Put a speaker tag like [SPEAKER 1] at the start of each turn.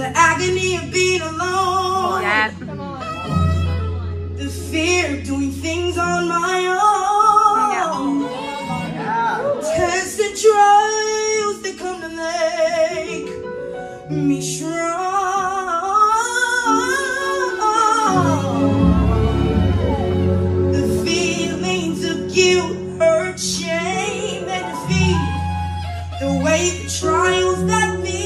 [SPEAKER 1] The agony of being alone. Yes. The fear of doing things on my own. Yeah. Tests and trials that come to make me strong. The feelings of guilt, hurt, shame, and defeat. The way the trials that me